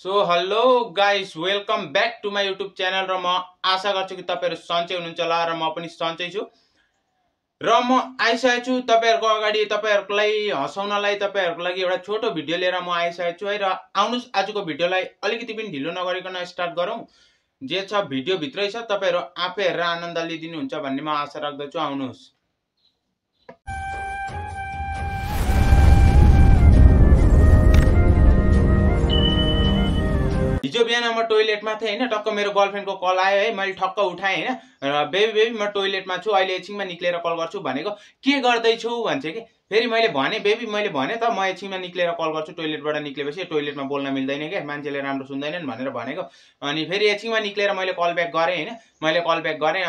So hello guys welcome back to my YouTube channel र म आशा गर्छु कि तपाईँहरू सन्चै हुनुहुन्छ होला र म पनि सन्चै छु। र म आइसकेको छु तपाईँहरूको अगाडि तपाईँहरूलाई हँसाउनलाई तपाईँहरूको लागि एउटा छोटो भिडियो लिएर म आइसकेको छु है र आउनुहोस् आजको भिडियोलाई अलिकति पनि ढिलो नगरिकन स्टार्ट गरौँ। जे छ भिडियोभित्रै छ तपाईँहरू आफै हेरेर आनन्द लिइदिनुहुन्छ भन्ने म आशा राख्दछु आउनुहोस्। म टोइलेटमा थिएँ होइन टक्क मेरो गर्लफ्रेन्डको कल आयो है मैले ठक्क उठाएँ होइन। बेबी बेबी म टोइलेटमा छु अहिले एकछिनमा निक्लेर कल गर्छु भनेको के गर्दैछु? भन्छ कि। फेरि मैले भने बेबी मैले भने त म एकछिनमा निक्लेर कल गर्छु टोइलेटबाट निक्लेपछि टोइलेटमा बोल्न मिल्दैन क्या मान्छेले राम्रो सुन्दैनन् भनेर भनेको। अनि फेरि एकछिनमा निक्लेर मैले कल ब्याक गरेँ होइन? मैले कल ब्याक गरेँ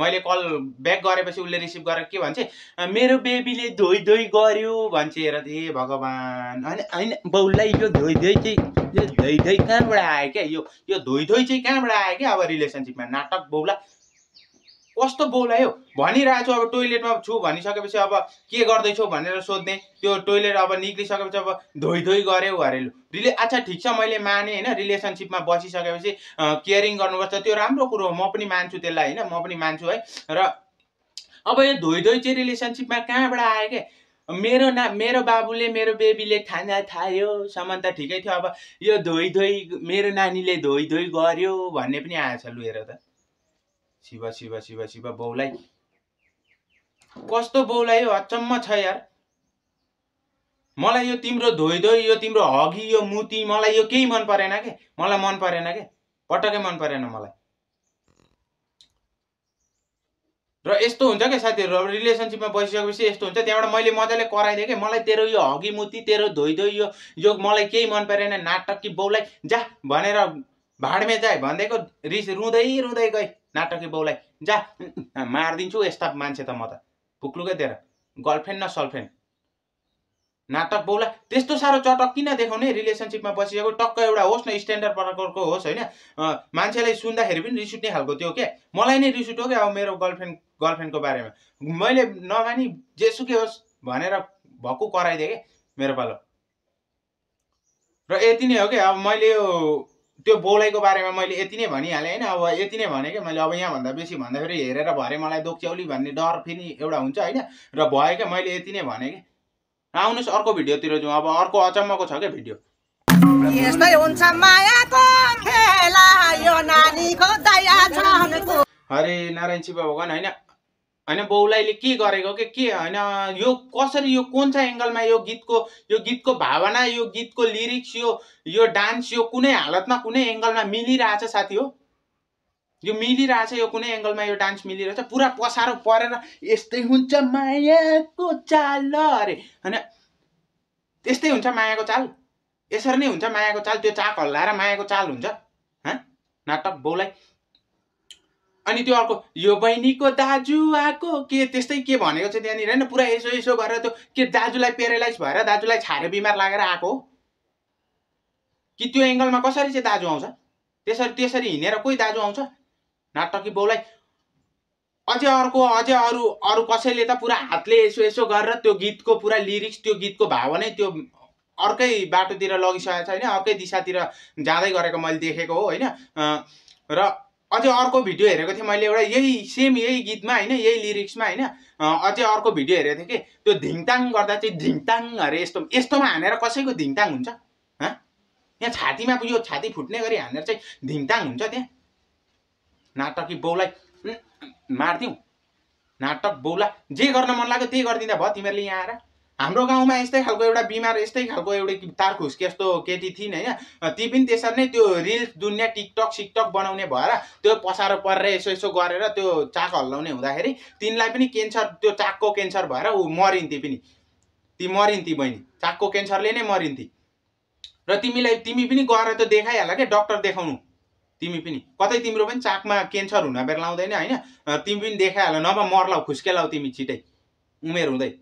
मैले कल ब्याक गरेपछि उसले रिसिभ गरेर के भन्छ? मेरो बेबीले धोइ धोइ गर्यो भन्छ हेर ए भगवान्। होइन होइन बाउलाई यो धोइ धोइ चाहिँ यो धोइ धोइ कहाँबाट आयो क्या? यो यो धोइ धोइ चाहिँ कहाँबाट आयो क्या? अब रिलेसनसिपमा नाटक बौला कस्तो बोलायो भनिरहेको छु अब टोइलेटमा छु भनिसकेपछि अब के गर्दैछौ भनेर सोध्ने। त्यो टोइलेट अब निक्लिसकेपछि अब धोइ धोइ गऱ्यौ घरेलु। रिले अच्छा ठिक छ मैले माने होइन रिलेसनसिपमा बसिसकेपछि केयरिङ गर्नुपर्छ। त्यो राम्रो कुरो हो म पनि मान्छु त्यसलाई होइन म पनि मान्छु है। र अब यो धोइ धोइ चाहिँ रिलेसनसिपमा कहाँबाट आयो क्या मेरो ना मेरो बाबुले मेरो बेबीले खाना खायो। सामान त ठिकै थियो अब यो धोइ धोइ मेरो नानीले धोइ धोइ गर्यो भन्ने पनि आएछ लु हेर त। शिव शिव शिव शिव बाउलाई कस्तो बाउलाई हो? अचम्म छ यार। मलाई यो तिम्रो धोइ यो तिम्रो हगी यो मुती मलाई यो केही मन परेन के? मलाई मन परेन के? पटक्कै मन परेन मलाई। र यस्तो हुन्छ क्या साथीहरू रिलेसनसिपमा बसिसकेपछि यस्तो हुन्छ। त्यहाँबाट मैले मजाले कराइदिएँ कि? मलाई तेरो यो हगी मुती तेरो धोइ यो यो मलाई केही मन परेन। नाटकी बाउलाई जा भनेर भाडमे जाए। भनिदिएको रिस रुँदै रुँदै गएँ। नाटकी बाउलाई जा मारिदिन्छु यस्ता मान्छे त म त। फुक्लुकै दिएर गर्लफ्रेन्ड न सर्लफ्रेन्ड नाटक बाउलाई त्यस्तो साह्रो चटक किन देखाउने? रिलेसनसिपमा बसिएको टक्क एउटा होस् न स्ट्यान्डर्ड प्रकारको होस् होइन? मान्छेलाई सुन्दाखेरि पनि रिस उठ्ने खालको त्यो के? मलाई नै रिस उठ्यो क्या अब मेरो गर्लफ्रेन्ड गर्लफ्रेन्डको बारेमा। मैले नमानी जेसुकै होस् भनेर भक्कु कराइदिएँ कि मेरो पालो? र यति नै हो कि? अब मैले यो त्यो बोलाइको बारेमा मैले यति नै भनिहालेँ होइन। अब यति नै भने कि मैले अब यहाँभन्दा बेसी भन्दाखेरि हेरेर भरे मलाई दोक्च्याउली भन्ने डर फेरि एउटा हुन्छ होइन। र भयो क्या मैले यति नै भने कि। आउनुहोस् अर्को भिडियोतिर जाउँ। अब अर्को अचम्मको छ क्या भिडियो। यस्तै हुन्छ मायाको खेला यो नानीको दया छनको हरे नारायण शिव भगवान् होइन। होइन बौलाईले के गरेको के के होइन यो कसरी यो कुन चाहिँ एङ्गलमा यो गीतको यो गीतको भावना यो गीतको लिरिक्स यो यो डान्स यो कुनै हालतमा कुनै एङ्गलमा मिलिरहेछ साथी हो? यो मिलिरहेछ यो कुनै एङ्गलमा यो डान्स मिलिरहेछ? पुरा पसारो परेर यस्तै हुन्छ मायाको चाल अरे होइन? त्यस्तै हुन्छ मायाको चाल? यसरी नै हुन्छ मायाको चाल? त्यो चाक हल्लाएर मायाको चाल हुन्छ? हँ? नाटक बौलाई अनि त्यो अर्को यो बहिनीको दाजु आएको? के त्यस्तै के भनेको छ त्यहाँनिर? होइन पुरा यसो यसो गरेर त्यो के दाजुलाई पेरालाइज भएर दाजुलाई छारे बिमार लागेर आएको कि त्यो एङ्गलमा कसरी चाहिँ दाजु आउँछ? त्यसरी त्यसरी हिँडेर कोही दाजु आउँछ? नाटकी बाउलाई अझै अर्को अझै अरू अरू कसैले त पुरा हातले यसो यसो गरेर त्यो गीतको पुरा लिरिक्स त्यो गीतको भावनै त्यो अर्कै बाटोतिर लगिसकेको छ होइन अर्कै दिशातिर जाँदै गरेको मैले देखेको हो होइन र अझै अर्को भिडियो हेरेको थिएँ मैले एउटा यही सेम यही गीतमा होइन यही लिरिक्समा होइन। अझै अर्को भिडियो हेरेको थिएँ कि त्यो धिङताङ गर्दा चाहिँ धिङताङ अरे यस्तो यस्तोमा हानेर कसैको धिङताङ हुन्छ? हँ? यहाँ छातीमा यो छाती फुट्ने गरी हानेर चाहिँ धिङताङ हुन्छ त्यहाँ? नाटकी बाउलाई मारिदिउँ नाटक बौला जे गर्न मन लाग्यो त्यही गरिदिँदा भयो तिमीहरूले यहाँ आएर। हाम्रो गाउँमा यस्तै खालको एउटा बिमार यस्तै खालको एउटै तार खुस्के जस्तो केटी थिइन् होइन। ती पनि त्यसरी नै त्यो रिल्स दुनियाँ टिकटक सिकटक बनाउने भएर त्यो पसारो परेर यसो यसो गरेर त्यो चाक हल्लाउने हुँदाखेरि तिनलाई पनि क्यान्सर त्यो चाकको क्यान्सर भएर ऊ मरिन् ती पनि। ती मरिन् ती बहिनी चाकको क्यान्सरले नै मरिन् ती र तिमीलाई तिमी पनि गएर त देखाइहाल क्या डक्टर देखाउनु। तिमी पनि कतै तिम्रो पनि चाकमा क्यान्सर हुन बेर लाउँदैन होइन। तिमी पनि देखाइहाल नभए मर्लाउ खुस्केलाउ तिमी छिटै। उमेर हुँदै।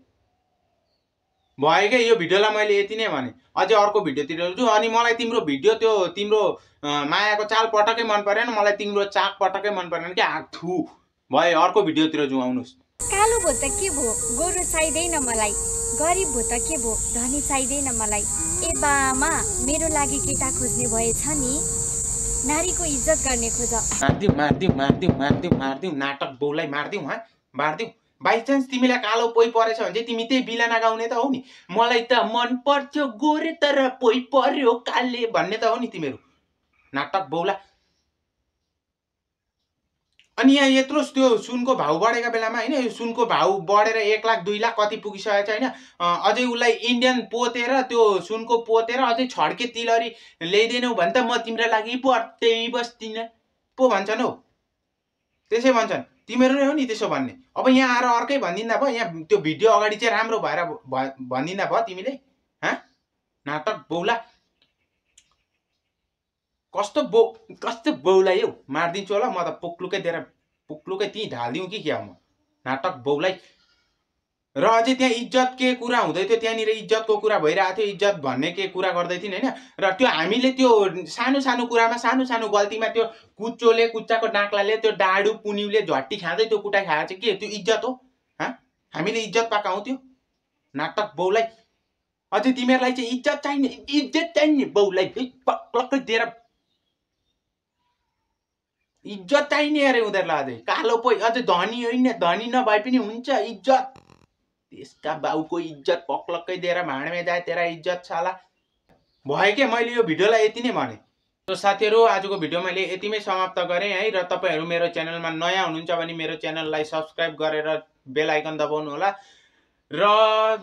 भयो क्या यो भिडियोलाई मैले यति नै भने। अझै अर्को भिडियोतिर जाउँ अनि मलाई तिम्रो भिडियो त्यो तिम्रो मायाको चाल पटक्कै मन परेन मलाई तिम्रो चाक पटक्कै मन परेन क्या थु। भयो अर्को भिडियोतिर जाउँ आउनुहोस्। कालो भो त के भो? गोरु चाहिँदैन मलाई। गरिब भो त के भो? धनी चाहिँदैन मलाई। ए बामा मेरो लागि केटा खोज्ने भएछ नि। नारीको इज्जत गर्ने खोज। मारिदिउँ मारिदिउँ मारिदिउँ मारिदिउँ मारिदिउँ नाटक बौलाई मारिदिउँ है? मारिदिउँ बाइचान्स तिमीलाई कालो पोइ परेछ भने चाहिँ तिमी त्यही बिलाना गाउने त हो नि। मलाई त मन पर्थ्यो गोरे तर पोइ पर्यो काले भन्ने त हो नि तिमीहरू। नाटक बौला। अनि यहाँ यत्रो त्यो सुनको भाउ बढेको बेलामा होइन यो सुनको भाउ बढेर एक लाख दुई लाख कति पुगिसकेको छ होइन अझै उसलाई इन्डियन पोतेर त्यो सुनको पोतेर अझै छड्के तिलहरी ल्याइदिनौ भने त म तिम्रो लागि पढ्दै बस्दिनँ। पो भन्छन् हौ। त्यसै भन्छन्। तिमीहरू नै हो नि त्यसो भन्ने। अब यहाँ आएर अर्कै भनिदिँदा भयो यहाँ त्यो भिडियो अगाडि चाहिँ राम्रो भएर भनिदिँदा भयो तिमीले हाँ? नाटक बौला। कस्तो बौ कस्तो बौलाई हौ? मारिदिन्छु होला म त पुक्लुकै दिएर पुक्लुकै त्यहीँ ढालिदिउँ कि क्या म? नाटक बौलाई। र अझै त्यहाँ इज्जत के कुरा हुँदै थियो? त्यहाँनिर इज्जतको कुरा भइरहेको थियो। इज्जत भन्ने के कुरा गर्दै थिइन् होइन? र त्यो हामीले त्यो सानो सानो कुरामा सानो सानो गल्तीमा त्यो कुच्चोले कुच्चाको डाँक्लाले त्यो डाडु पुनिउले झट्टी खाँदै त्यो कुटाइ खाएको चाहिँ के त्यो इज्जत हो? हाँ? हामीले इज्जत पाएको त्यो नाटक बौलाई अझै तिमीहरूलाई चाहिँ इज्जत चाहिने इज्जत चाहिने बौलाई है, पक्लक्कै दिएर। इज्जत चाहिने अरे उनीहरूलाई अझै। कालो पोइ अझै धनी होइन धनी नभए पनि हुन्छ इज्जत। त्यसका बाउको इज्जत पक्लक्कै दिएर भाँडमे जाए तेरा इज्जत छाला भयो के मैले यो भिडियोलाई यति नै भने। तो साथीहरू आजको भिडियो मैले यतिमै समाप्त गरेँ है र तपाईँहरू मेरो च्यानलमा नयाँ हुनुहुन्छ भने मेरो च्यानललाई सब्सक्राइब गरेर बेल आइकन दबाउनु होला। र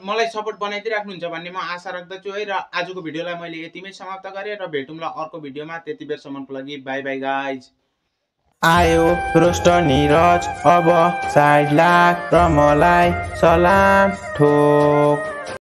मलाई सपोर्ट बनाइदिइराख्नुहुन्छ भन्ने म आशा राख्दछु है र आजको भिडियोलाई मैले यतिमै समाप्त गरेँ र भेटौँला अर्को भिडियोमा। त्यति बेरसम्मको लागि बाई बाई गाइज। आयो रोस्ट निरज अब साइड लाग र मलाई सलाम ठोक।